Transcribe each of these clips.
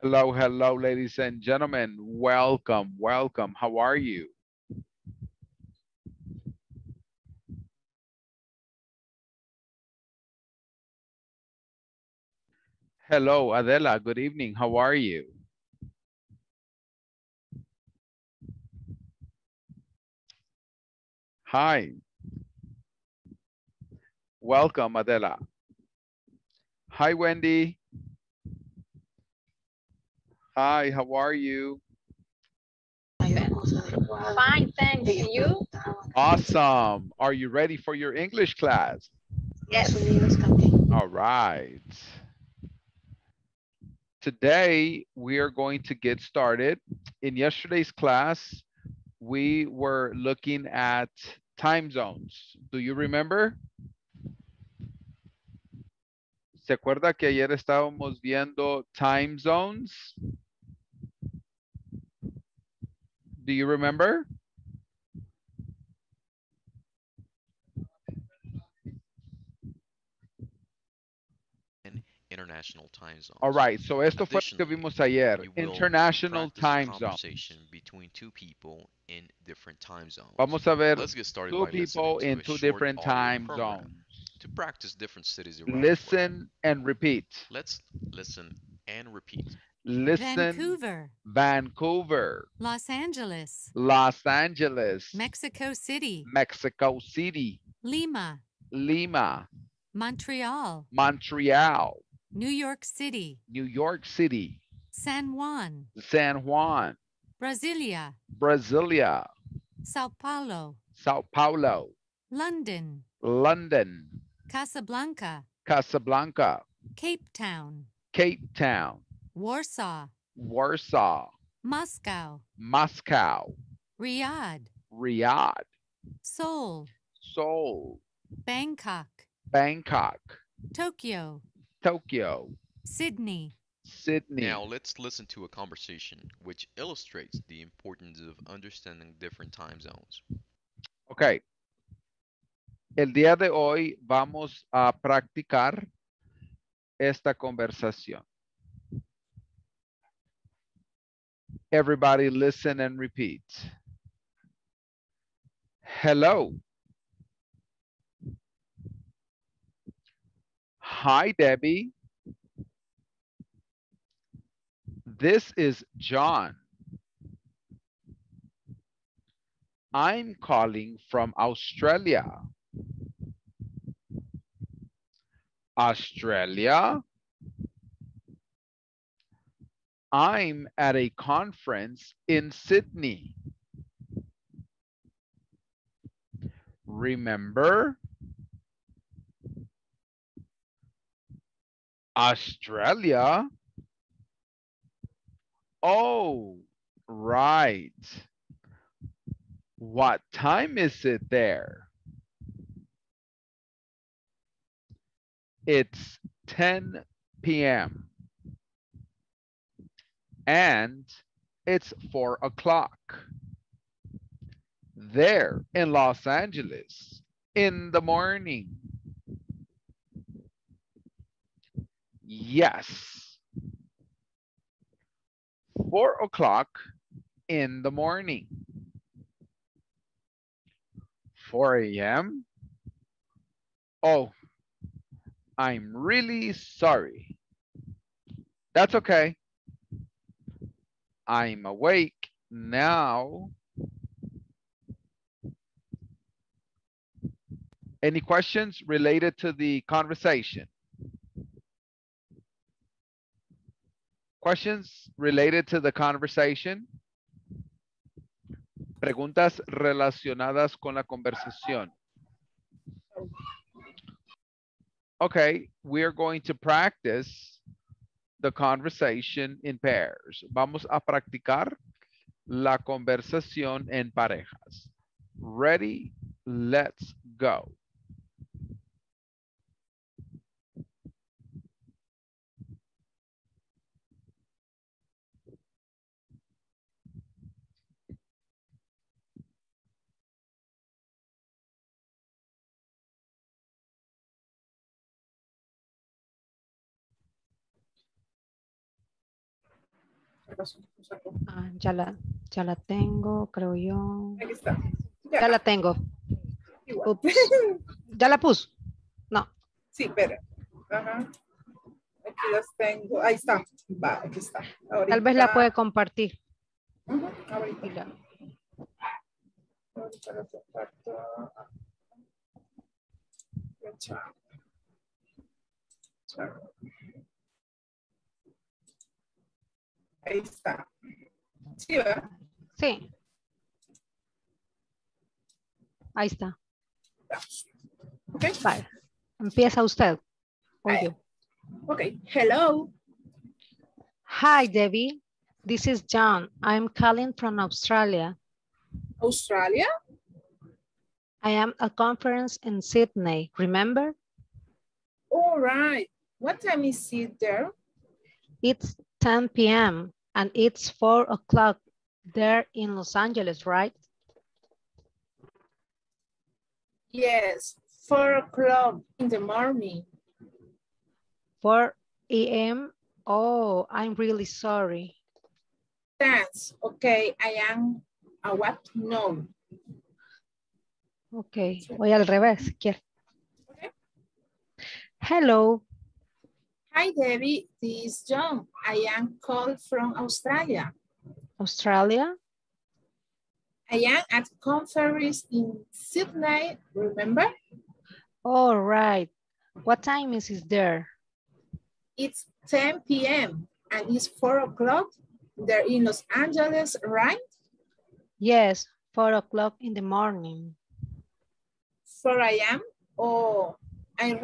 Hello, hello, ladies and gentlemen. Welcome, welcome. How are you? Hello, Adela. Good evening. How are you? Hi. Welcome, Adela. Hi, Wendy. Hi, how are you? Fine, thanks. You? Awesome. Are you ready for your English class? Yes. All right. Today, we are going to get started. In yesterday's class, we were looking at time zones. Do you remember? ¿Se acuerda que ayer estábamos viendo time zones? Do you remember? international time zones. All right, so esto fue lo que vimos ayer. International time zone. conversation between two people in different time zones. Vamos a ver Let's get started two by people in two different time zones. To practice different cities around the world. Listen and repeat. Let's listen and repeat. Listen, Vancouver, Vancouver, Los Angeles, Los Angeles, Mexico City, Mexico City, Lima, Lima, Montreal, Montreal, New York City, New York City, San Juan, San Juan, Brasilia, Brasilia, Sao Paulo, Sao Paulo, London, London, Casablanca, Casablanca, Cape Town, Cape Town, Warsaw, Warsaw, Moscow, Moscow, Riyadh, Riyadh, Seoul, Seoul, Bangkok, Bangkok, Tokyo, Tokyo, Sydney, Sydney. Now let's listen to a conversation which illustrates the importance of understanding different time zones. Ok. El día de hoy vamos a practicar esta conversación. Everybody listen and repeat. Hello. Hi, Debbie. This is John. I'm calling from Australia. Australia? I'm at a conference in Sydney. Remember? Australia? Oh, right. What time is it there? It's 10 p.m. And it's four o'clock. There in Los Angeles in the morning. Yes. Four o'clock in the morning. 4 a.m. Oh, I'm really sorry. That's okay. I'm awake now. Any questions related to the conversation? Questions related to the conversation? Preguntas relacionadas con la conversación. Okay, we are going to practice the conversation in pairs. Vamos a practicar la conversación en parejas. Ready? Let's go. No. Ah, ya la, ya la tengo, creo yo. Aquí está. Ya Ya, la tengo. igual. ¿Ya la puse? No. Sí, espera. Ajá. Aquí las tengo. Ahí está. Va, aquí está. Tal vez la puede compartir. Ahorita la comparto. Chao. Chao. Ahí está. Sí, ¿verdad? Sí. Ahí está. Ok. Vale. Empieza usted. O Vale. yo. Okay. Hello. Hi, Debbie. This is John. I'm calling from Australia. Australia. I am at a conference in Sydney, remember? All right. What time is it there? It's 10 p.m. and it's 4 o'clock there in Los Angeles, right? Yes. Four o'clock in the morning. 4 a.m. Oh, I'm really sorry. Thanks. Okay. I am a what? No. Ok, voy al revés. Okay. Hello, Hi, Debbie. This is John. I am called from Australia. Australia. I am at conference in Sydney, remember? All right. What time is it there? It's 10 p.m. and it's 4 o'clock. They're in Los Angeles, right? Yes, 4 o'clock in the morning. 4 a.m. Oh, I'm,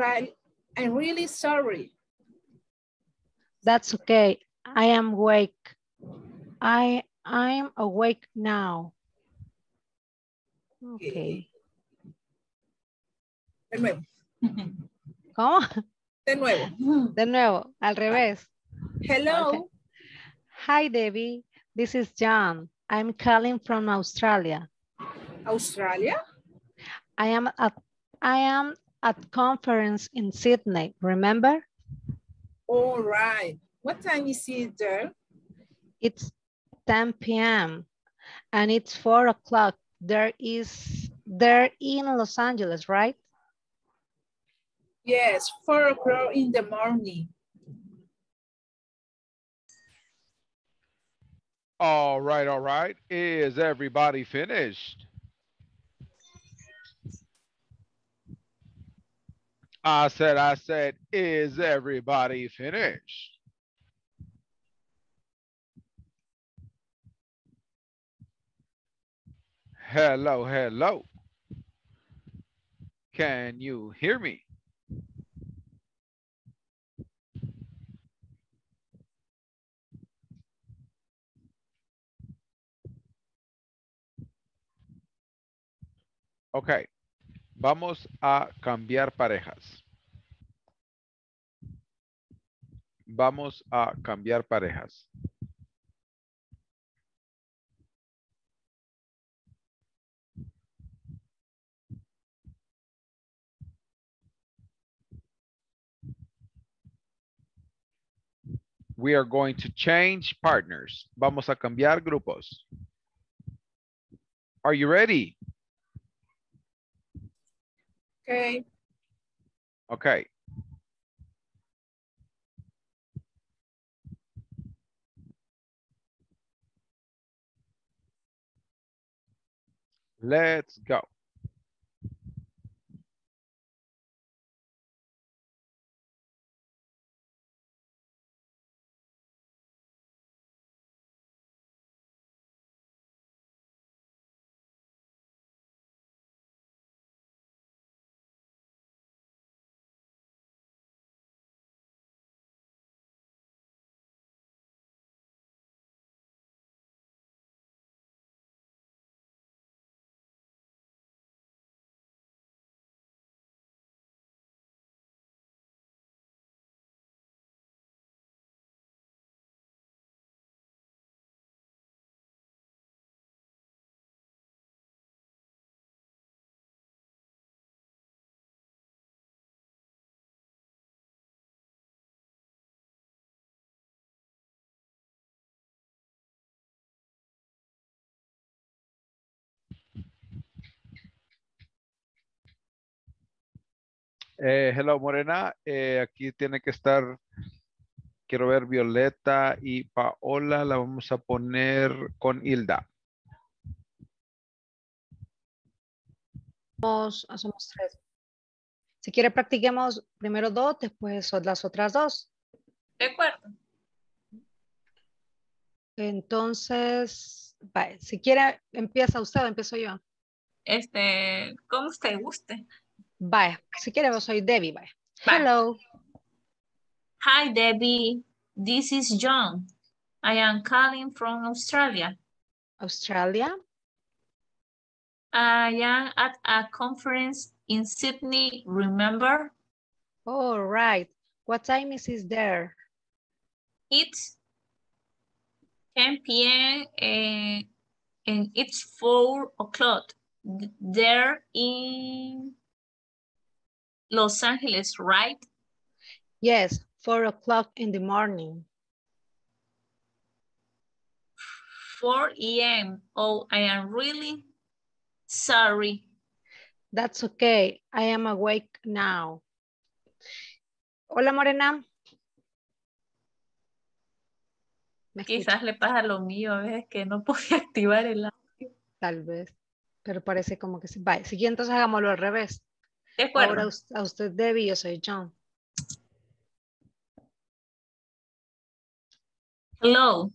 I'm really sorry. That's okay. I am awake. I I'm awake now. Okay. De nuevo. ¿Cómo? De nuevo. De nuevo, al revés. Hello. Okay. Hi, Debbie. This is John. I'm calling from Australia. Australia? I am at I am at conference in Sydney. Remember? All right. What time is it there? It's 10 p.m. and it's 4 o'clock. There is there in Los Angeles, right? Yes, 4 o'clock in the morning. All right, all right. Is everybody finished? I said, I said, is everybody finished? Hello, hello. Can you hear me? Ok, vamos a cambiar parejas. Vamos a cambiar parejas. We are going to change partners. Vamos a cambiar grupos. Are you ready? Okay. Okay. Let's go. Eh, hello, Morena. Eh, aquí tiene que estar, quiero ver Violeta y Paola. La vamos a poner con Hilda. Somos, somos tres. Si quiere, practiquemos primero dos, después son las otras dos. De acuerdo. Entonces, si quiere, empieza usted o empiezo yo. Este, como usted guste. Vaya, si quiere, soy Debbie, vaya. Vale. Hello. Hi, Debbie. This is John. I am calling from Australia. Australia. I am at a conference in Sydney, remember? All right. What time is it there? It's 10 p.m. and, eh, and it's 4 o'clock. There in Los Angeles, right? Yes, four o'clock in the morning. 4 a.m. Oh, I am really sorry. That's okay. I am awake now. Hola, Morena. Quizás le pasa lo mío a veces que no podía activar el audio. Tal vez. Pero parece como que sí. Vaya, si quiere, entonces hagámoslo al revés. De acuerdo. Ahora a usted Debbie, yo soy John. Hello.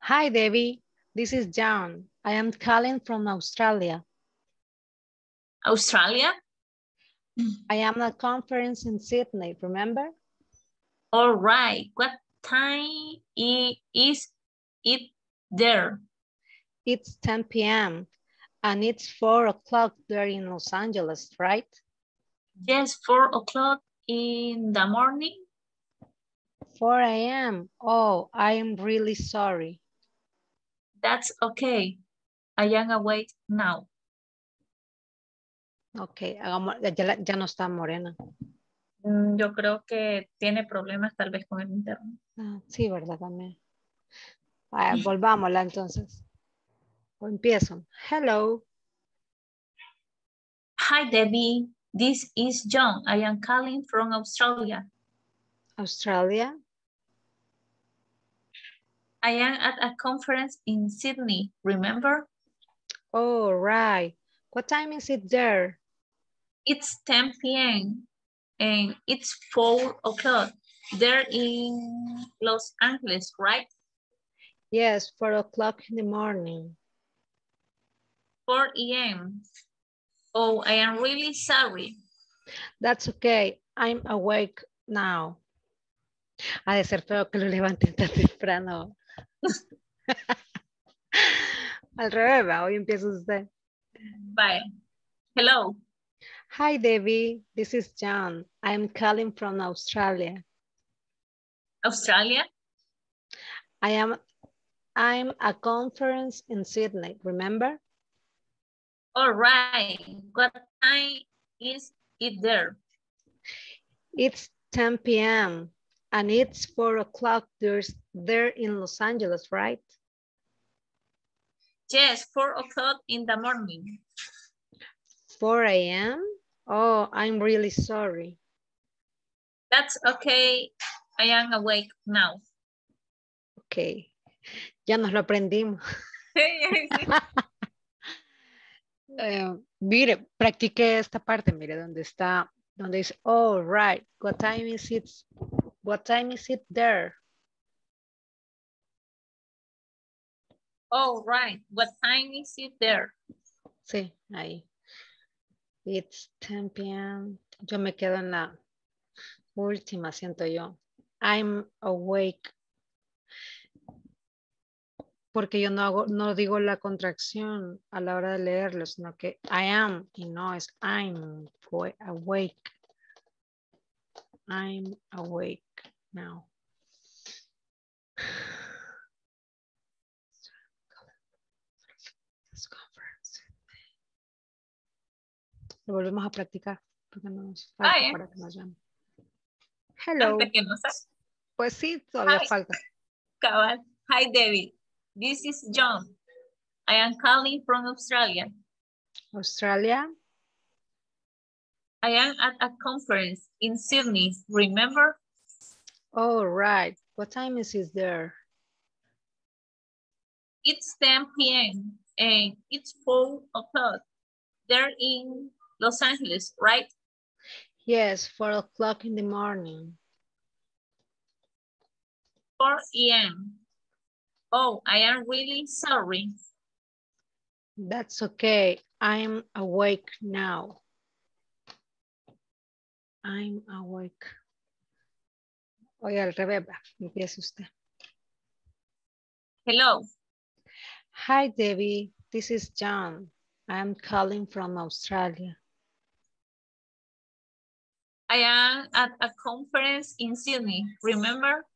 Hi, Debbie. This is John. I am calling from Australia. Australia? I am at a conference in Sydney, remember? All right. What time is it there? It's 10 p.m. and it's 4 o'clock there in Los Angeles, right? Yes, 4 o'clock in the morning. 4 a.m. Oh, I am really sorry. That's okay. I am awake now. Ok, ya, ya no está morena. Mm, Yo creo que tiene problemas tal vez con el internet. Ah, sí, ¿verdad? También. Vaya, volvámosla entonces. O empiezo. Hello. Hi, Debbie. This is John. I am calling from Australia. Australia. I am at a conference in Sydney, remember? Oh, right. What time is it there? It's 10 p.m. and it's 4 o'clock. There in Los Angeles, right? Yes, 4 o'clock in the morning. 4 a.m. Oh, I am really sorry. That's okay. I'm awake now. Ha de ser feo que lo levanten tan temprano. Al revés, va, hoy empieza usted. Bye. Hello. Hi, Debbie. This is John. I'm calling from Australia. Australia? I am I'm a conference in Sydney, remember? All right. What time is it there? It's 10 p.m. and it's 4 o'clock there's there in Los Angeles, right? Yes, 4 o'clock in the morning. 4 a.m.? Oh, I'm really sorry. That's okay. I am awake now. Ok, ya nos lo aprendimos. Eh, mire, practique esta parte, mire, donde está, donde dice, all right, what time is it, what time is it there? All right. What time is it there? Sí, ahí. It's 10 p.m. Yo me quedo en la última, siento yo. I'm awake. Porque yo no hago, no digo la contracción a la hora de leerlo, sino que I am y no es I'm awake. I'm awake now. Lo volvemos a practicar porque nos falta Ah, ya. para que nos llamen. Hello. Antes que no. Pues sí, todavía Hi. falta. Cabal. Hi, David. This is John. I am calling from Australia. Australia. I am at a conference in Sydney, remember? All right. What time is it there? It's 10 p.m. and it's 4 o'clock. They're in Los Angeles, right? Yes, four o'clock in the morning. 4 a.m. Oh, I am really sorry. That's okay. I'm awake now. I'm awake. Oye, al revés, empiece usted. Hello, Hi, Debbie. This is John. I'm calling from Australia. I am at a conference in Sydney, remember?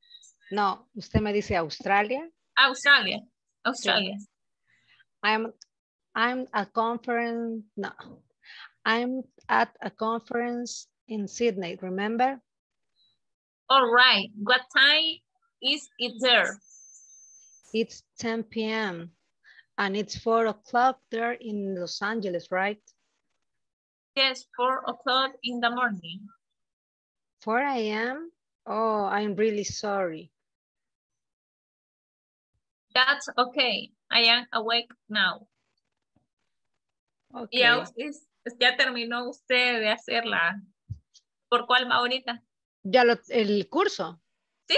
No, usted me dice Australia. Australia, Australia. I'm I'm at conference. No, I'm at a conference in Sydney. Remember? All right, what time is it there? It's 10 p.m. and it's four o'clock there in Los Angeles, right? Yes, 4 o'clock in the morning. 4 a.m. Oh, I'm really sorry. That's okay. I am awake now. Okay. Ya, terminó usted de hacerla. ¿Por cuál va ahorita? Ya lo, el curso. Sí.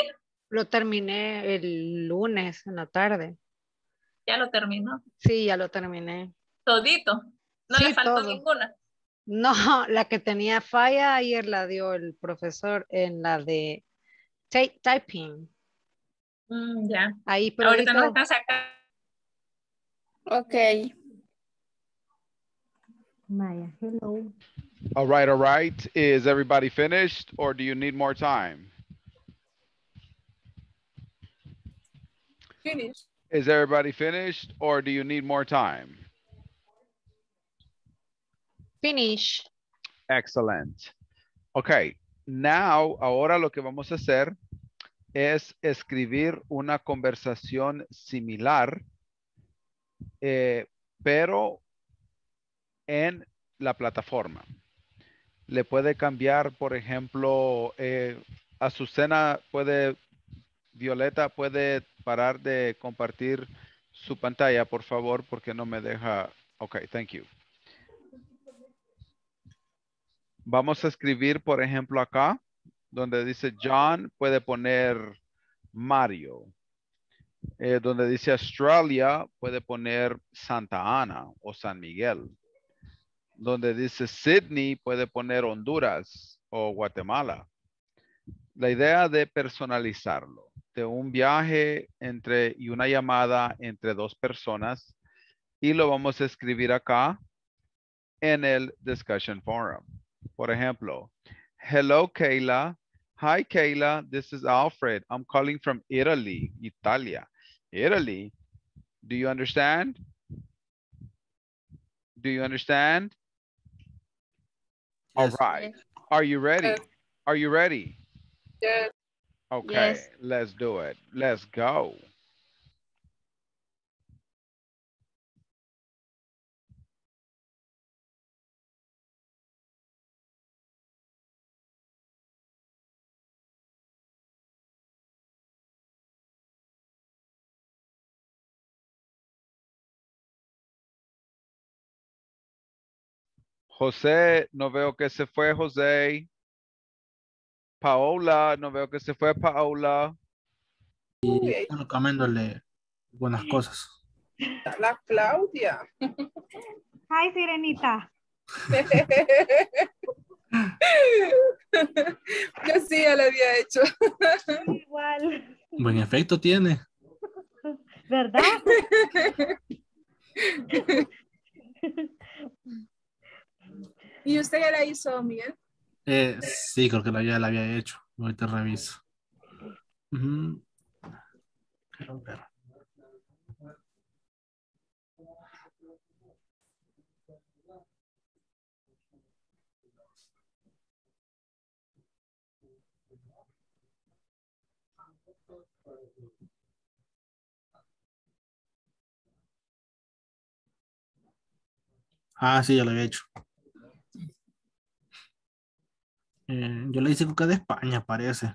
Lo terminé el lunes en la tarde. Ya lo terminó. Sí, ya lo terminé. Todito. No Sí, le faltó todo. ninguna. No, la que tenía falla ayer la dio el profesor en la de ty- typing. Mm, ya. Ahí, pero Ahorita no están sacando. Okay. Maya, hello. All right, all right. Is everybody finished or do you need more time? Finish. Is everybody finished or do you need more time? Finish. Excellent. Okay, now, ahora lo que vamos a hacer es escribir una conversación similar, eh, pero en la plataforma. Le puede cambiar, por ejemplo, eh, Azucena puede, Violeta puede parar de compartir su pantalla, por favor, porque no me deja. Ok, thank you. Vamos a escribir, por ejemplo, acá, donde dice John, puede poner Mario. Eh, donde dice Australia, puede poner Santa Ana o San Miguel. Donde dice Sydney, puede poner Honduras o Guatemala. La idea de personalizarlo, de un viaje entre y una llamada entre dos personas y lo vamos a escribir acá en el discussion forum. Por ejemplo, hello Kayla. Hi Kayla, this is Alfred. I'm calling from Italy, Italia. Italy. Do you understand? Do you understand? All Yes. right. Are you ready? Yes. Are you ready? Yes. Okay, Yes. let's do it. Let's go. José, no veo que se fue José. Paola, no veo que se fue Paola. Bueno, comiéndole buenas cosas. la Claudia. Hi, Sirenita. Yo sí ya lo había hecho. Igual, Buen efecto tiene. ¿verdad? ¿Y usted ya la hizo, Miguel? Eh, sí, creo que la, ya la había hecho. Ahorita reviso. Ver. Ah, sí, ya lo había hecho. Eh, yo le hice que de España, parece.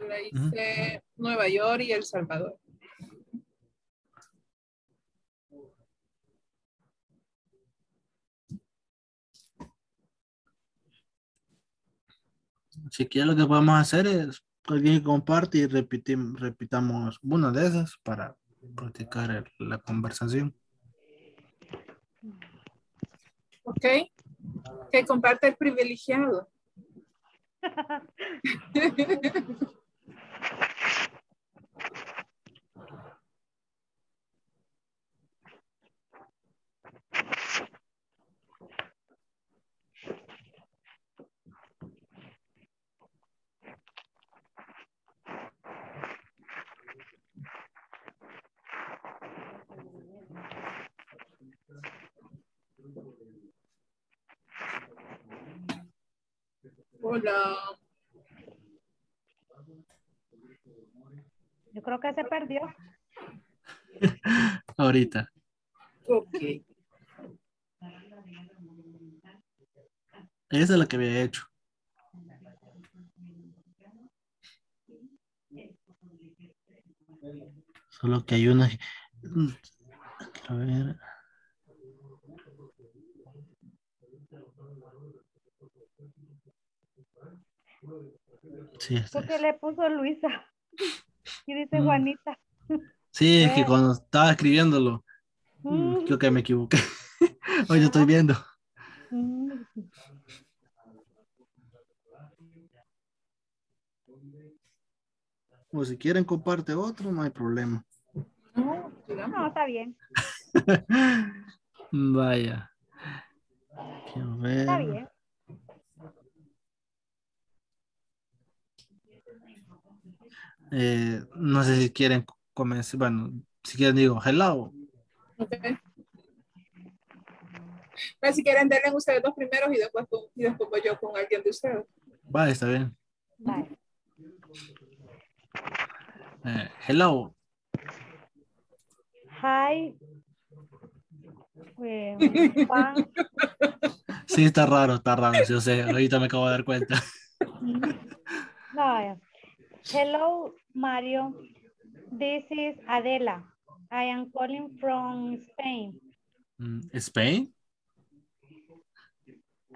Le Ujú. hice Nueva York y El Salvador. Si quiere lo que podemos hacer es alguien comparte y repitim- repitamos una de esas para practicar el- la conversación. ¿Ok? Que comparte el privilegiado. Hola. Yo creo que se perdió. Ahorita. Ok. Esa es la que había hecho. Solo que hay una. A ver. Sí, Porque es. le puso Luisa. Y dice Mm. Juanita. Sí, es que cuando estaba escribiéndolo, mm, Mm, creo que me equivoqué. Hoy estoy viendo. mm. O si quieren comparte otro, no hay problema. No. No, está bien. Vaya. Está bien. Eh, no sé si quieren comenzar. Bueno, si quieren digo hello. Ok. Pues si quieren, denle ustedes dos primeros y después, y después voy yo con alguien de ustedes. Vale, está bien. Vale. Eh, hello. Hi. Juan. Sí, está raro, está raro. Yo sé, ahorita me acabo de dar cuenta. No. Hello, Mario. This is Adela. I am calling from Spain. Mm, Spain?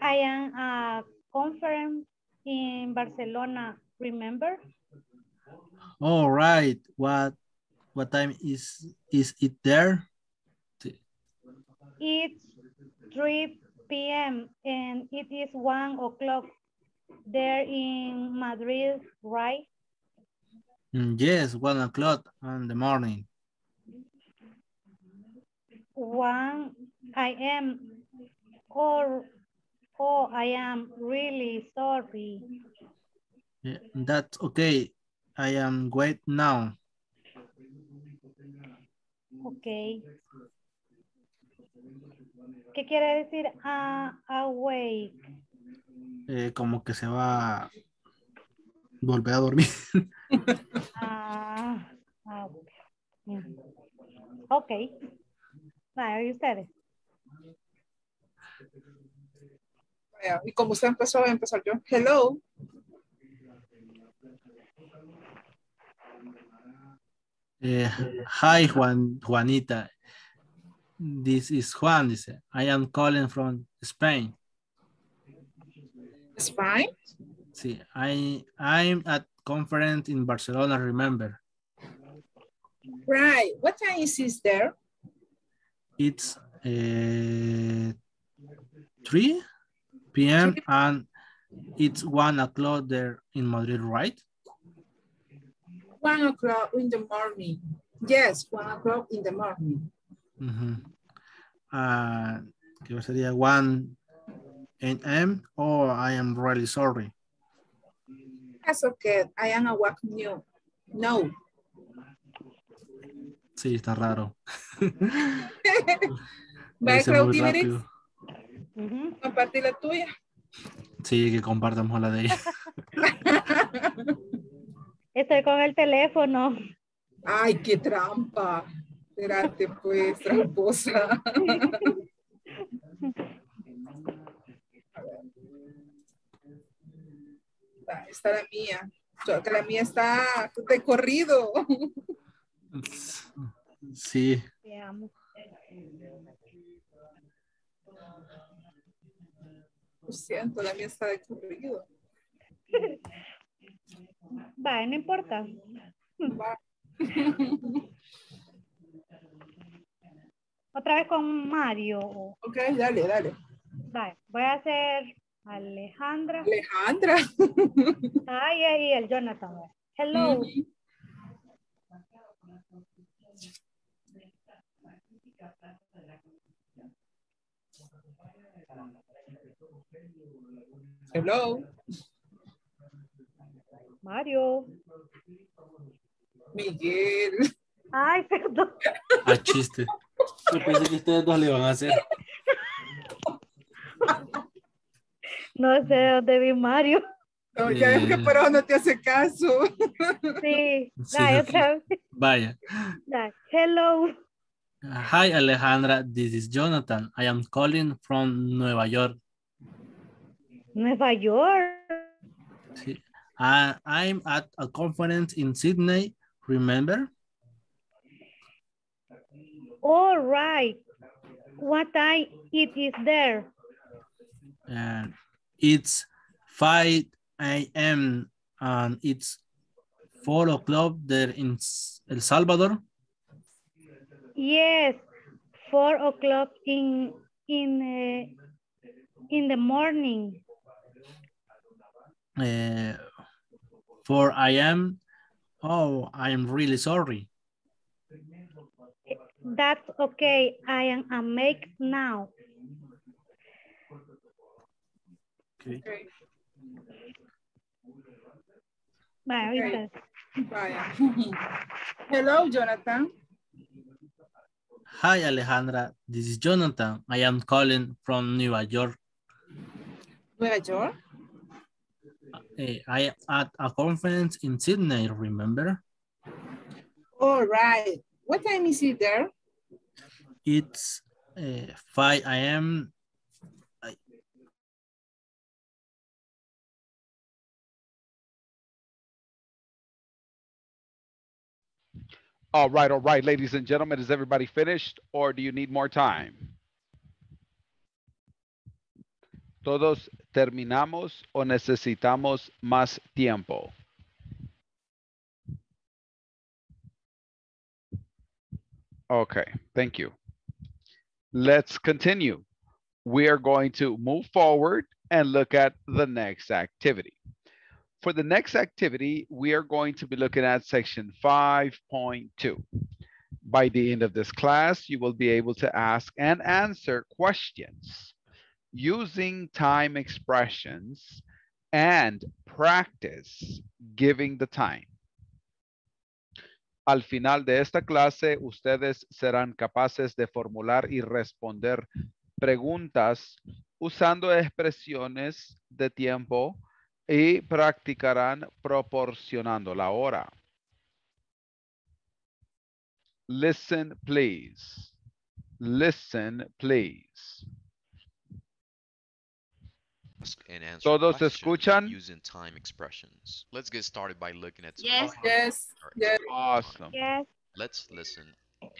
I am a conference in Barcelona, remember? All right. What what time is is it there? It's 3 p.m. and it is 1 o'clock there in Madrid, right? Mm, yes, one o'clock in the morning. 1 I am or oh I am really sorry. Yeah, that's okay. I am wait now. Ok. ¿Qué quiere decir ah, awake? Eh, como que se va volver a dormir. Ah, ah, ok. Mm. Ok. Vale, ¿y ustedes? Y como usted empezó, voy a empezar yo. Hello. Eh, hi, Juan, Juanita. This is Juan. Dice, I am calling from Spain. It's I, I'm at conference in Barcelona, remember. Right. What time is it there? It's uh, 3 p.m. and it's 1 o'clock there in Madrid, right? One o'clock in the morning. Yes, one o'clock in the morning. Mhm. Uh, ¿Qué sería 1 a.m. or I am really sorry. That's okay. I am awake new. No. Sí, está raro. Muy Claudia. rápido. Ujú. Compartir la tuya. Sí, que compartamos la de ella. Estoy con el teléfono. Ay, qué trampa. Espérate, pues, tramposa. Está la mía. Que la mía está de corrido. Sí. Lo siento, la mía está de corrido. Va, no importa. Va. Otra vez con Mario. Ok, dale, dale. Vale, voy a hacer Alejandra. Alejandra. Ay, y el Jonathan. Hello. Ujú. Hello, Mario. Miguel. Ay, perdón. A chiste. Yo pensé que ustedes dos le iban a hacer. No sé dónde vi Mario. No, ya ves que mm. Eh. pero no te hace caso. Sí. Sí, Dale, otra vez. Vaya. Dale. Hello. Uh, hi, Alejandra. This is Jonathan. I am calling from Nueva York. Nueva York. Sí. I- I'm at a conference in Sydney. Remember? All right. What time it is there? And it's 5 a.m. and it's 4 o'clock there in El Salvador. Yes, four o'clock in in uh, in the morning. Uh, 4 a.m. Oh, I'm really sorry. That's okay. I am awake now. Okay. Vale, ahorita. Vaya. Hello, Jonathan. Hi, Alejandra. This is Jonathan. I am calling from New York. New York. Eh, I at a conference in Sydney, remember? All right. What time is it there? It's uh, 5 a.m. All right, all right, ladies and gentlemen, is everybody finished or do you need more time? ¿Todos terminamos o necesitamos más tiempo? Okay, thank you. Let's continue. We are going to move forward and look at the next activity. For the next activity, we are going to be looking at section 5.2. By the end of this class, you will be able to ask and answer questions using time expressions and practice giving the time. Al final de esta clase, ustedes serán capaces de formular y responder preguntas usando expresiones de tiempo y practicarán proporcionando la hora. Listen, please. Listen, please. And answer ¿Todos escuchan? Using time expressions. Let's get started by looking at some Yes. examples. Yes. Alright, Yes. Awesome. Yes. Let's listen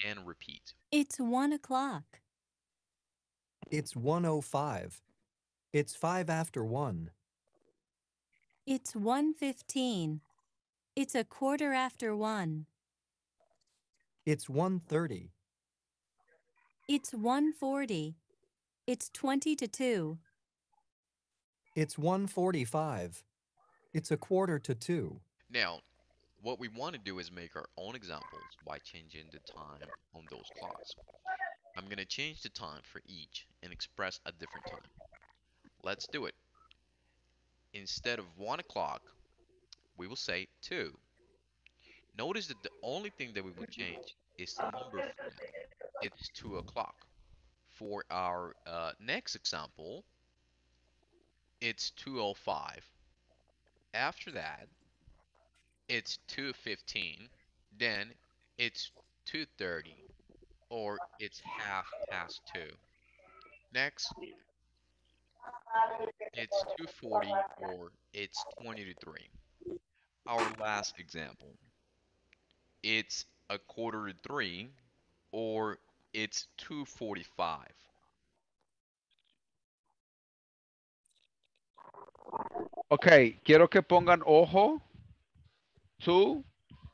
and repeat. It's one o'clock. It's 105. It's 5 after 1. It's one fifteen. It's a quarter after one. It's 130. It's one forty. It's twenty to two. It's 145. It's a quarter to 2. Now, what we want to do is make our own examples by changing the time on those clocks. I'm going to change the time for each and express a different time. Let's do it. Instead of 1 o'clock, we will say 2. Notice that the only thing that we will change is the number. It's 2 o'clock. For our uh, next example, it's 2.05. After that, it's 2.15, then it's 2.30, or it's half past 2. Next, it's 240 or it's 20 to 3. Our last example. It's a quarter to 3 or it's 245. Ok, quiero que pongan ojo. Two,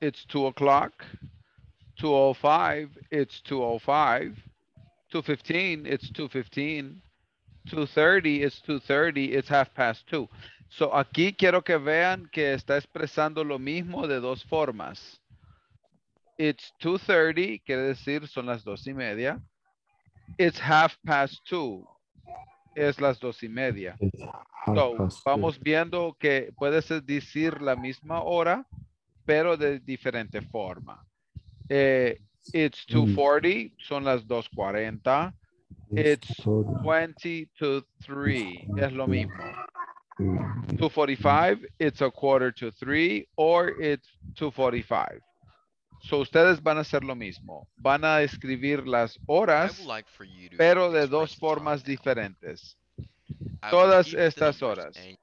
it's two o'clock. 205, it's 205. 215, it's 215. 230, it's 230, it's half past two. So aquí quiero que vean que está expresando lo mismo de dos formas. It's 2.30, quiere decir son las dos y media. It's half past two, es las dos y media. So, vamos viendo que puede ser decir la misma hora, pero de diferente forma. Eh, it's Mm. 2.40, son las 2.40. It's 20 to 3, es lo mismo. 2.45, it's a quarter to 3, or it's 2.45. So, ustedes van a hacer lo mismo. Van a escribir las horas, like pero de dos formas diferentes. Todas estas horas. and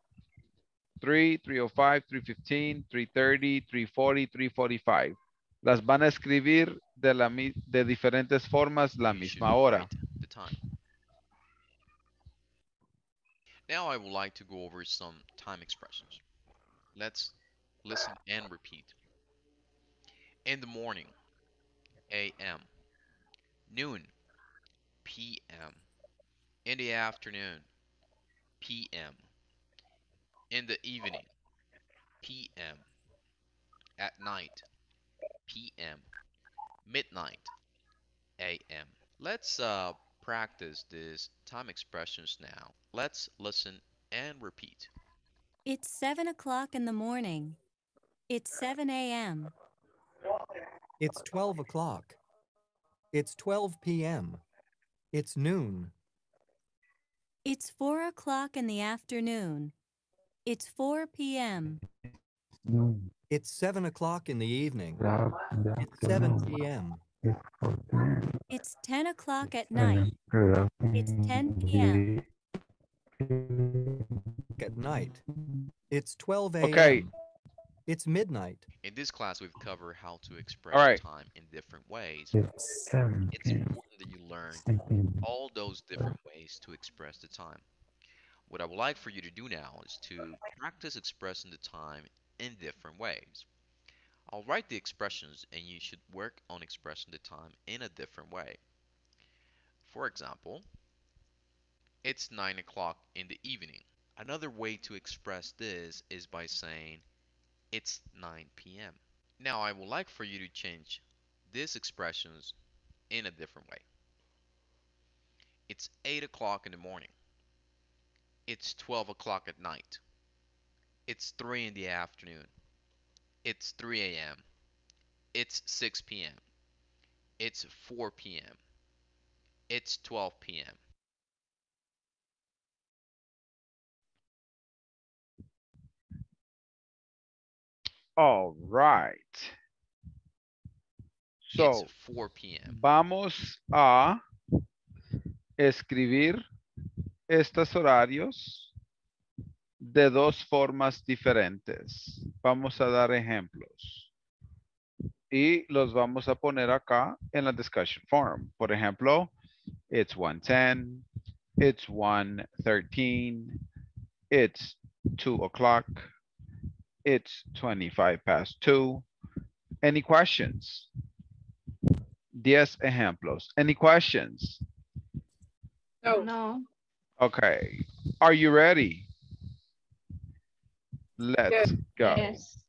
3, 305, 315, 330, 340, 345. Las van a escribir de, la, de diferentes formas la misma hora. Time. Now I would like to go over some time expressions. Let's listen and repeat. In the morning, AM. Noon, PM. In the afternoon, PM. In the evening, PM. At night, PM. Midnight, AM. Let's uh, practice these time expressions now. Let's listen and repeat. It's 7 o'clock in the morning. It's 7 a.m. It's 12 o'clock. It's 12 p.m. It's noon. It's 4 o'clock in the afternoon. It's 4 p.m. It's 7 o'clock in the evening. la- la- It's 7 p.m. it's 10 o'clock at night. It's 10 p.m. At night. It's 12 a.m. Okay. It's midnight. In this class, we've covered how to express Alright. time in different ways. It's 7 It's important that you learn all those different ways to express the time. What I would like for you to do now is to practice expressing the time in different ways. I'll write the expressions and you should work on expressing the time in a different way. For example, it's 9 o'clock in the evening. Another way to express this is by saying it's 9 p.m. Now I would like for you to change these expressions in a different way. It's 8 o'clock in the morning. It's 12 o'clock at night. It's 3 in the afternoon. It's 3 a.m. It's 6 p.m. It's 4 p.m. It's 12 p.m. All right. So, it's 4 p.m. vamos a escribir estos horarios de dos formas diferentes. Vamos a dar ejemplos. Y los vamos a poner acá en la discussion forum. Por ejemplo, it's 110, it's 113, it's 2 o'clock, it's 25 past 2. Any questions? 10 ejemplos. Any questions? No. No. Okay. Are you ready? Let's go. Yes.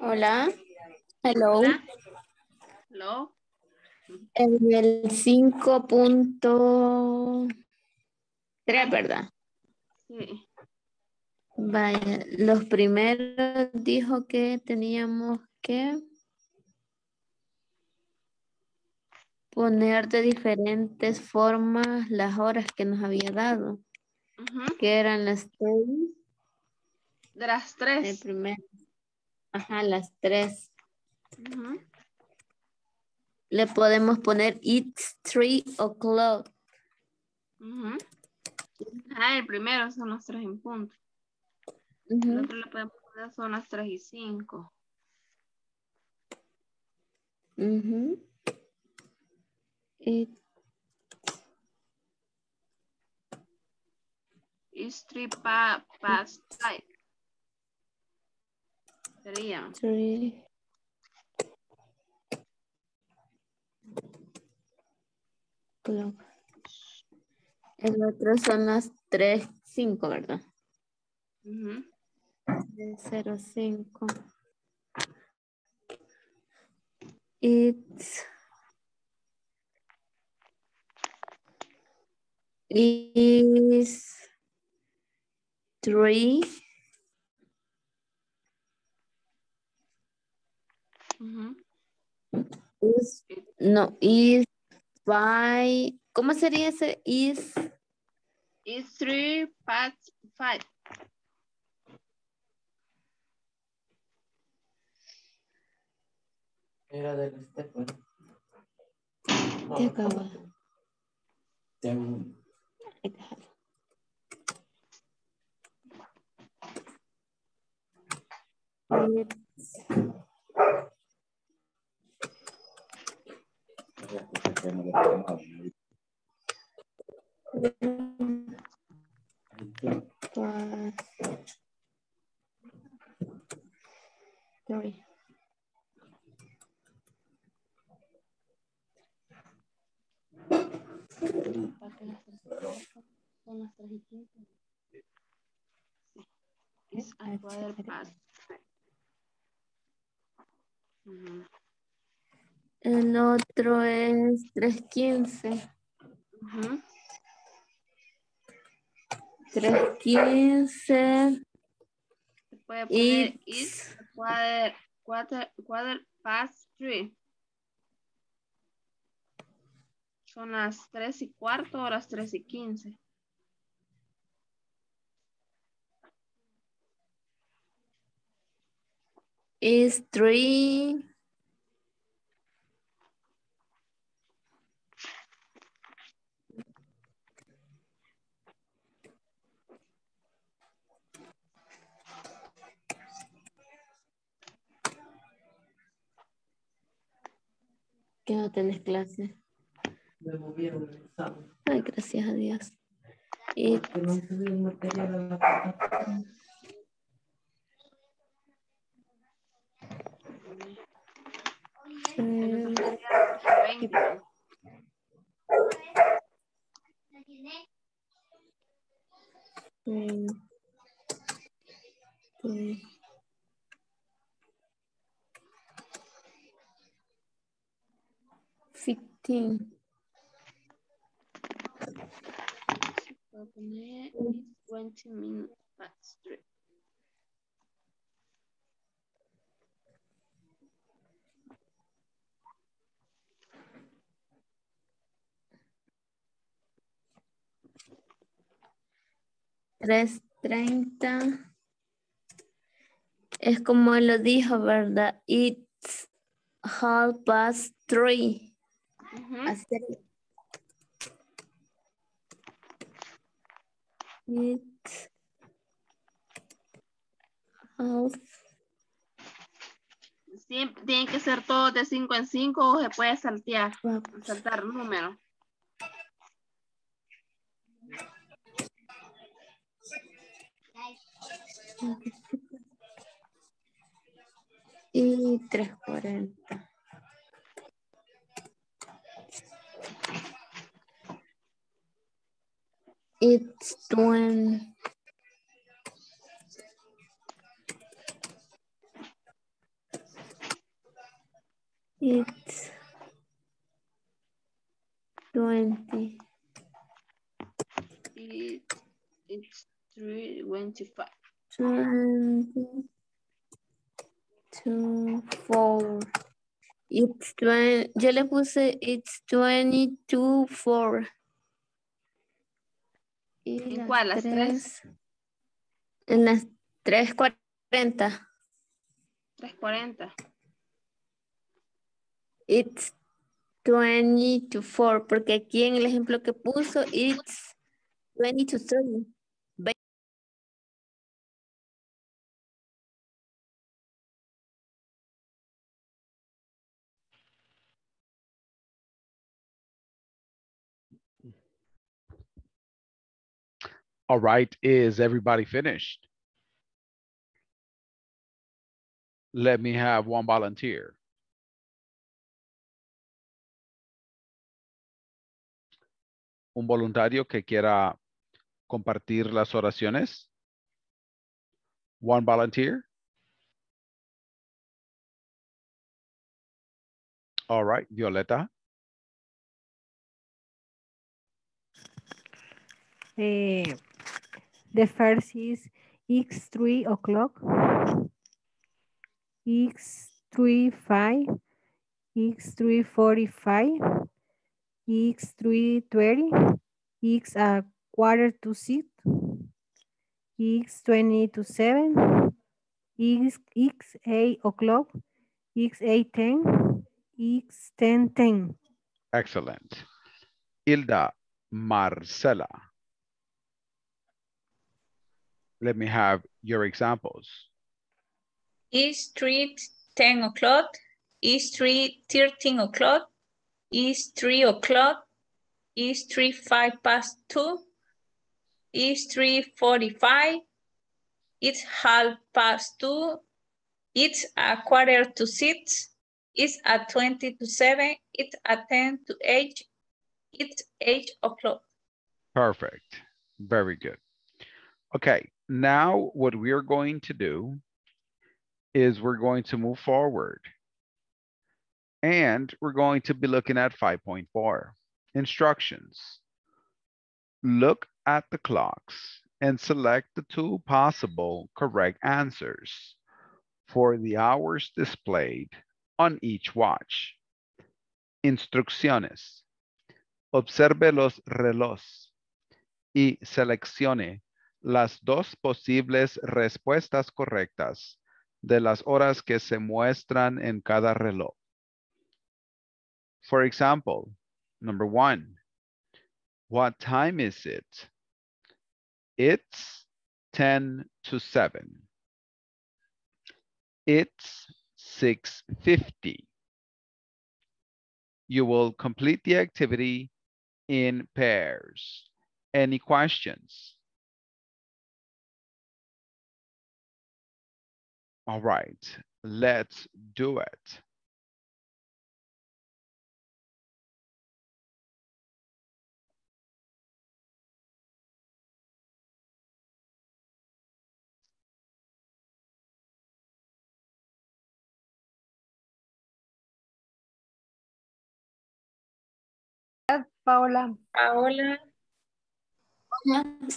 Hola. Hello. Hola. Hello. En el 5.3, ¿verdad? Vaya, los primeros dijo que teníamos que... poner de diferentes formas las horas que nos había dado, Ujú. que eran las seis, De las el tres. primer, ajá, las tres. Le podemos poner it's three o'clock. Ujú. Ah, el primero son los tres en punto. El otro le podemos poner son las tres y cinco. Ujú. It It's three pa past five. Sería. three. El otro son las tres, cinco, ¿verdad? Ujú. Cero, cinco. It's is three Ujú. is no is five ¿cómo sería ese is It's three past five. Era del Stephen. te acabo إذا هذا One, con nuestras distintas. El otro es 315. Uh -huh. 315. Se puede poner it's, quarter, past three. Son las 3 y cuarto o las 3 y 15. Is three. Que no tenés clase. Me movieron el examen. Ay, gracias a Dios. Y Veinte. mm, Fifteen. Voy a poner it's 20 minutes past three. Tres treinta. Es como él lo dijo, ¿verdad? It's half past three. Ujú. Así sería. It's half Siempre tienen que ser todos de 5 en 5 o se puede saltear, saltar números. Y 340. It's 20. It's 20. It, it's 325 two four. It's twenty. Yo le puse it's twenty two four. Y cuál? Las tres. En las tres cuarenta. Tres cuarenta. It's 20 to 4, porque aquí en el ejemplo que puso, it's 20 to 30. All right, is everybody finished? Let me have one volunteer. Un voluntario que quiera compartir las oraciones. One volunteer. All right, Violeta. Eh, the first is X3 o'clock, X35, X345, X320, X a quarter to six, X20 to seven, X, X8 o'clock, X8 10, X10 10. Excellent. Hilda Marcela. Let me have your examples. East Street, 10 o'clock. East Street, 13 o'clock. East 3 o'clock. East 3, 5 past 2. East 3, 45. It's half past 2. It's a quarter to 6. It's at 20 to 7. It's at 10 to 8. It's 8 o'clock. Perfect. Very good. Okay, now what we are going to do is we're going to move forward. And we're going to be looking at 5.4, instructions. Look at the clocks and select the two possible correct answers for the hours displayed on each watch. Instrucciones. Observe los relojes y seleccione las dos posibles respuestas correctas de las horas que se muestran en cada reloj. For example, number one, what time is it? It's 10 to 7. It's 6.50. You will complete the activity in pairs. Any questions? All right, let's do it. Paola. Paola.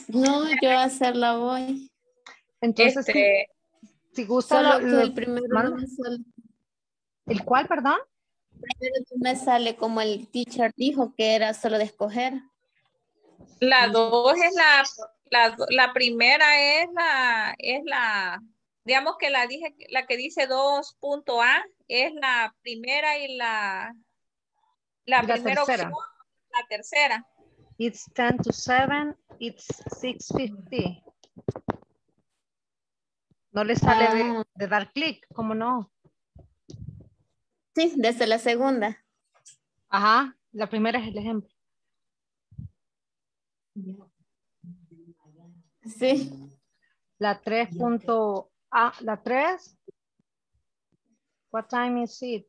No, yo a hacerla voy. Entonces, Este, si gusta, Solo lo- lo- el primero no me sale. ¿El cuál, perdón? Primero no me sale como el teacher dijo que era solo de escoger. La dos es la, la, la primera es la, es la, digamos que la dije, la que dice 2.A es la primera y la, la la primera tercera. opción, la tercera. It's 10 to 7, it's 6.50. No le sale de, Ah. de dar clic, ¿cómo no? Sí, desde la segunda. Ajá, la primera es el ejemplo. Sí. La 3 punto A, la 3. What time is it?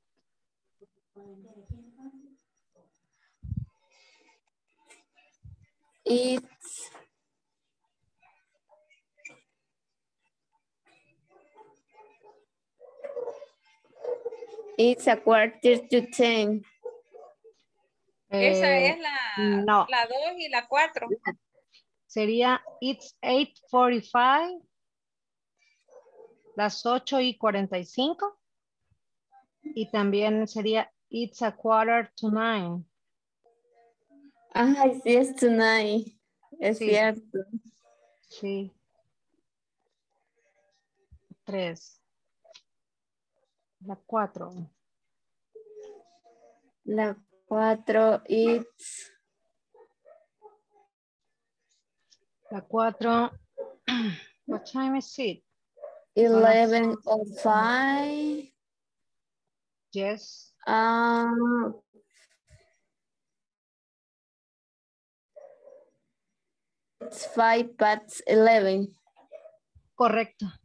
It's It's a quarter to ten. Esa Eh, es la, no. la 2 y la 4. Sería it's 8.45. Las 8 y 45. Y también sería it's a quarter to nine. Ay, sí, es tonight. Es Sí. cierto. Sí. Tres. La cuatro. La cuatro, it's La cuatro. What time is it? eleven oh five. Yes. Um, it's five past eleven. Correcto.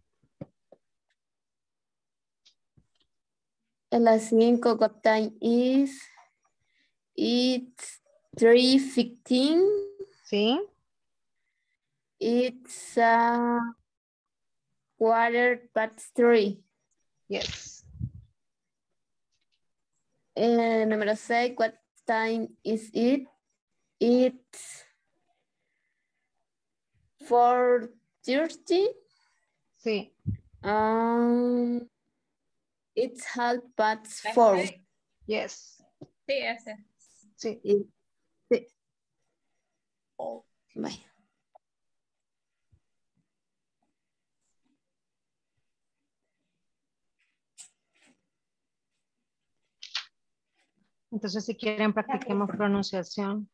Las cinco, what time is? It's three fifteen. Sí. It's uh, quarter past three. Yes. Eh, número seis, what time is it? It's four thirty. Sí. Um, it's half past four. Yes. Sí, ese. Sí. Y- sí. Bye. Entonces, si quieren, practiquemos pronunciación.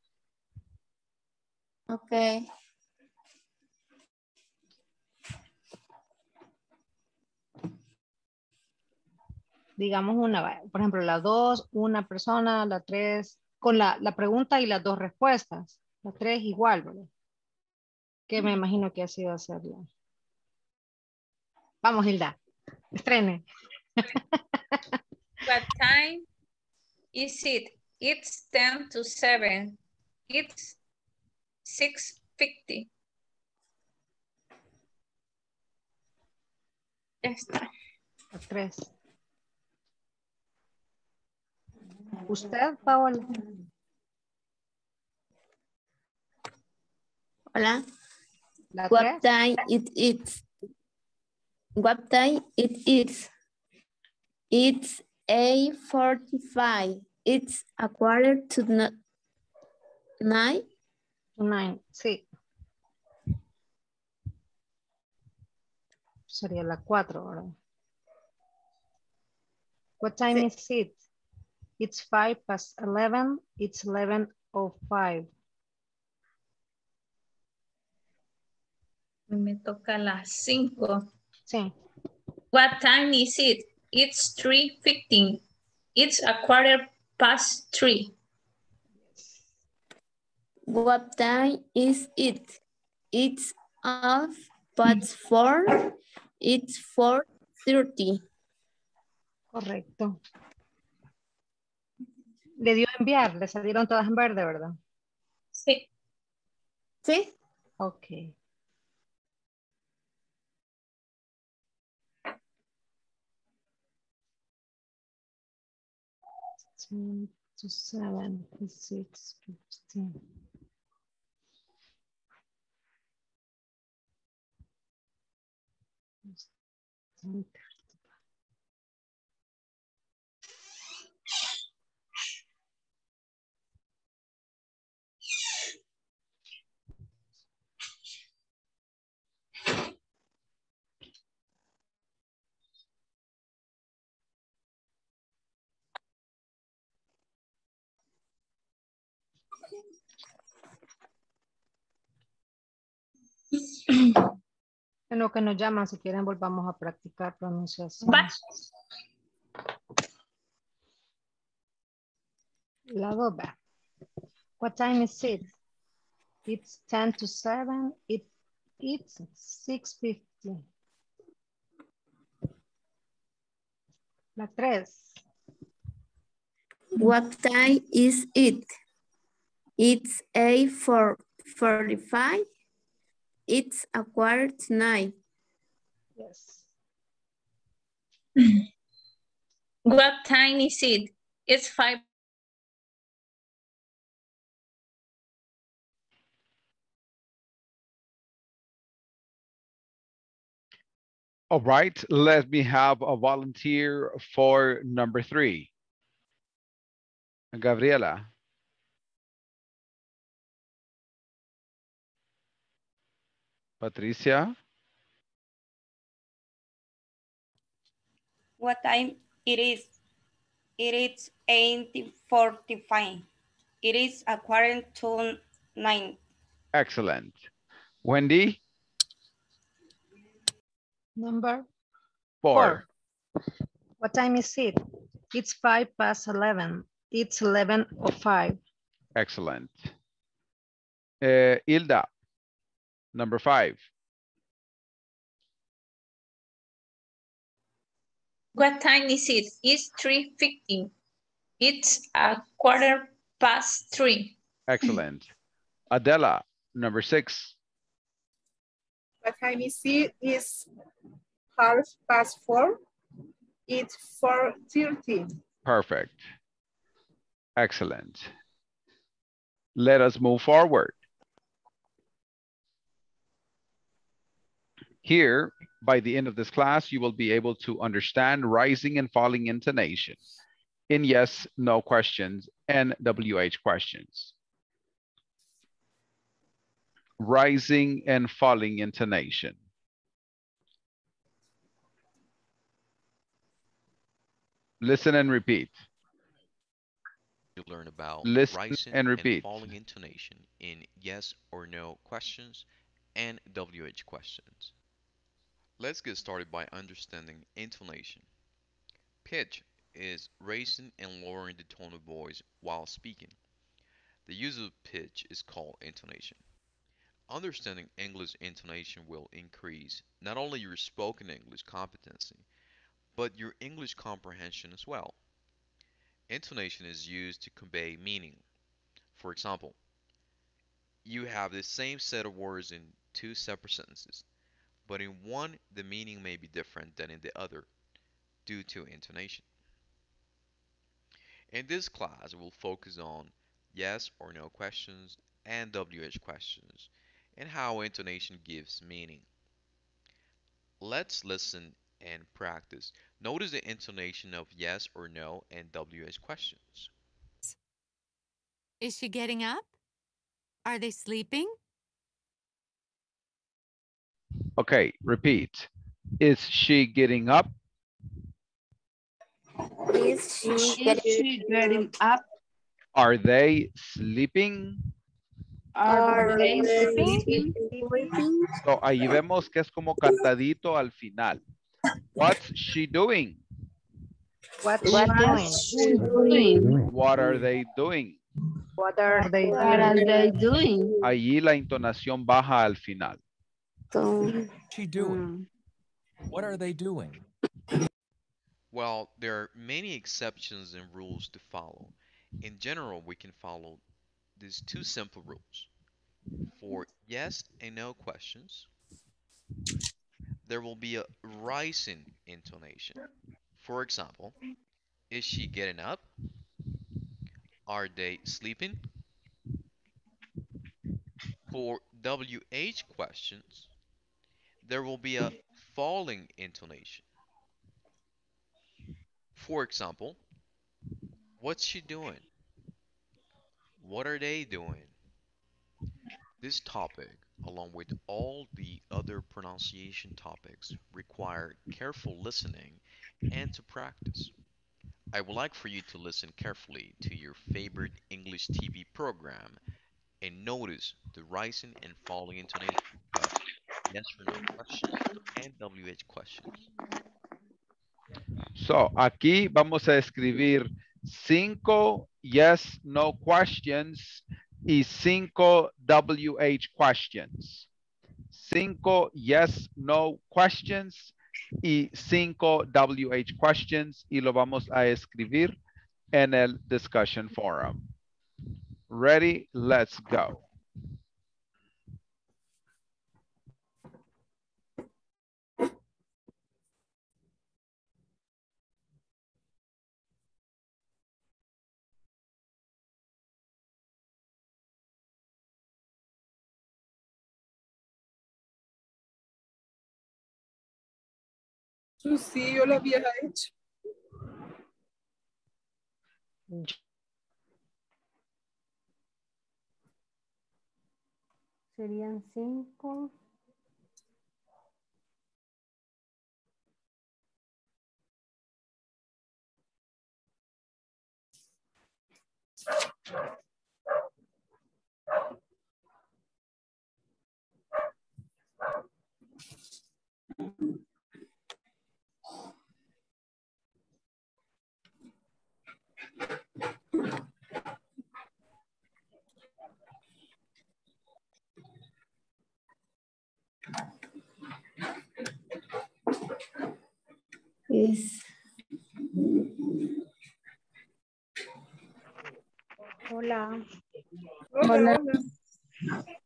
Okay. Digamos una, por ejemplo, la dos, una persona, la tres, con la, la pregunta y las dos respuestas. La tres igual, ¿verdad? Que me imagino que ha sido hacerla. Vamos, Hilda. Estrene. What time is it? It's 10 to 7. It's 6.50. Ya está. La tres. ¿Usted, Paola? Hola. La What time it is? What time it is? It's 8.45. It's a quarter to no- nine. Nine, sí. Sería la cuatro, ¿verdad? What time Sí. is it? It's five past eleven. It's eleven oh five. Me toca las 5. Sí. What time is it? It's 3.15. It's a quarter past 3. What time is it? It's half past four. It's 4.30. Correcto. Le dio enviar, le salieron todas en verde, ¿verdad? Sí. ¿Sí? Ok. Ten to seven, six, fifteen. Ten En lo que nos llaman, si quieren, volvamos a practicar pronunciación. La dos va. What time is it? It's 10 to 7. It, it's 6.50. La tres. What time is it? It's eight four forty-five. It's a quarter to nine. Yes. What time is it? It's five. All right, let me have a volunteer for number three. Gabriela. Patricia. What time it is? It is 8.45. It is a quarter to nine. Excellent. Wendy. Number Four. What time is it? It's five past 11. It's 11 or five. Excellent. Uh, Hilda. Number five. What time is it? It's 3.15. It's a quarter past three. Excellent. Adela. Number six. What time is it? it? Is half past four. It's four thirty. Perfect. Excellent. Let us move forward. Here, by the end of this class, you will be able to understand rising and falling intonation in yes, no questions and WH questions. Rising and falling intonation. Listen and repeat. You learn about Listen rising and repeat. falling intonation in yes or no questions and WH questions. Let's get started by understanding intonation. Pitch is raising and lowering the tone of voice while speaking. The use of pitch is called intonation. Understanding English intonation will increase not only your spoken English competency, but your English comprehension as well. Intonation is used to convey meaning. For example, you have the same set of words in two separate sentences, but in one the meaning may be different than in the other due to intonation. In this class, we'll focus on yes or no questions and WH questions and how intonation gives meaning. Let's listen and practice. Notice the intonation of yes or no and WH questions. Is she getting up? Are they sleeping? Okay, repeat. Is she getting up? Is she Is getting, she getting up? Are they sleeping? Are they sleeping? So ahí vemos que es como cantadito al final. What's she doing? What's What she doing? doing? What are they doing? What are they What are doing? they doing? Allí la entonación baja al final. So, She doing? Mm. What are they doing? Well, there are many exceptions and rules to follow. In general, we can follow these two simple rules. For yes and no questions, there will be a rising intonation. For example, is she getting up? Are they sleeping? For WH questions, there will be a falling intonation. For example, what's she doing? What are they doing? This topic, along with all the other pronunciation topics, require careful listening and to practice. I would like for you to listen carefully to your favorite English TV program and notice the rising and falling intonation yes or no questions and WH questions. So, aquí vamos a escribir cinco yes, no questions y cinco WH questions. Cinco yes, no questions y cinco WH questions y lo vamos a escribir en el discussion forum. Ready? Let's go. Tú sí, yo lo había hecho. Serían cinco. Is Hola. Hola. are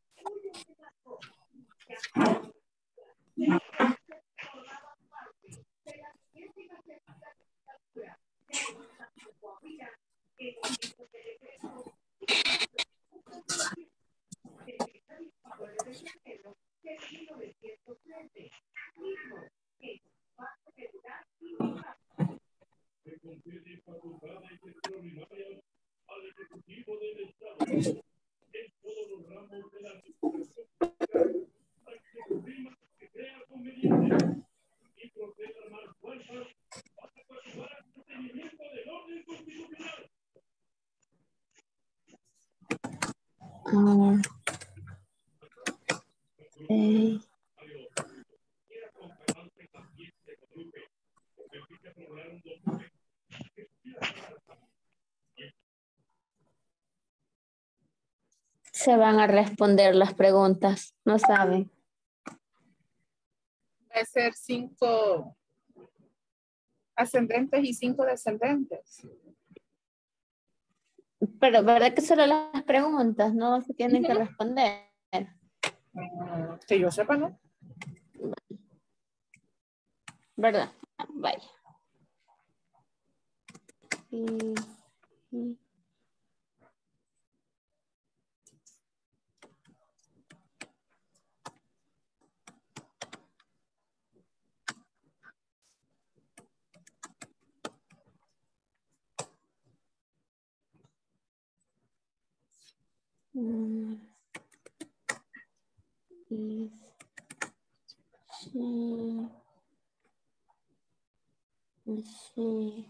se van a responder las preguntas, no saben. Va a ser cinco ascendentes y cinco descendentes. Pero verdad que solo las preguntas no se tienen que responder. Mm, Que yo sepa, ¿no? ¿Verdad? Vaya. Y- y- Mm. Is she is she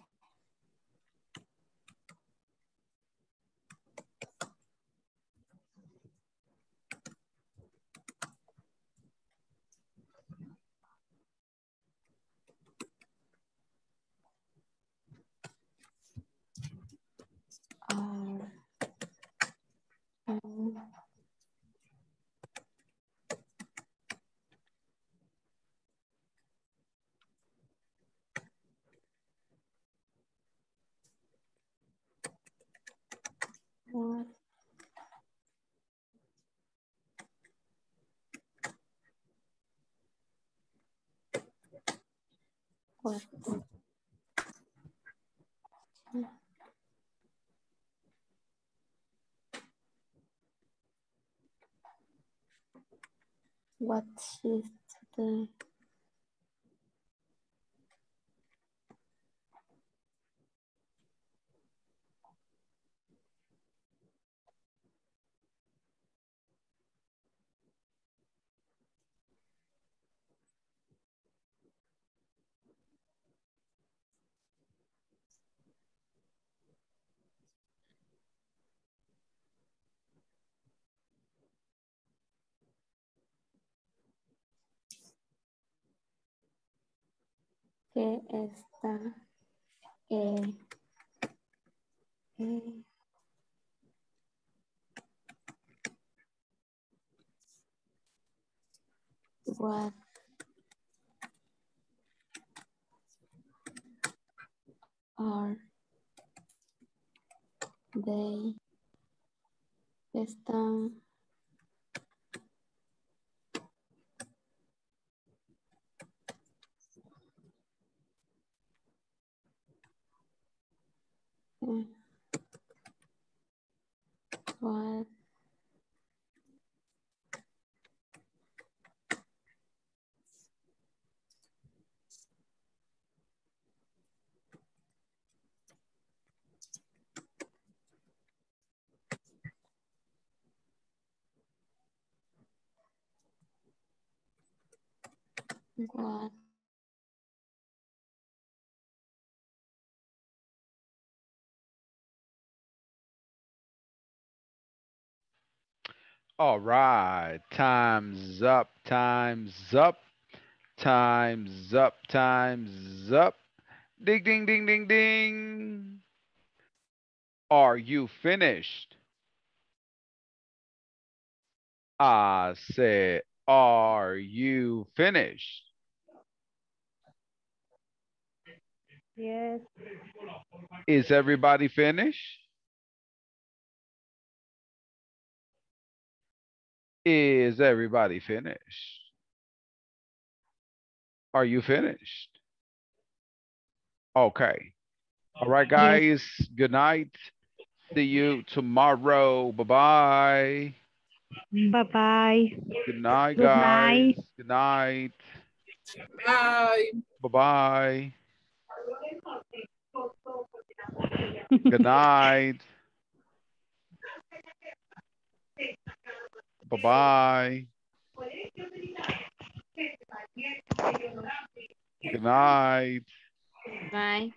are um, what what is the que está eh, eh, what are they están All right, time's up, time's up, time's up, time's up. Ding, ding, ding, ding, ding. Are you finished? I said, are you finished? Yes. Is everybody finished? Is everybody finished? Are you finished? Okay. All right, guys. Good night. See you tomorrow. Bye-bye. Bye-bye. Good night, guys. Good guys. night. Good night. Bye. Bye-bye. Good night. Bye-bye. Good night. Bye.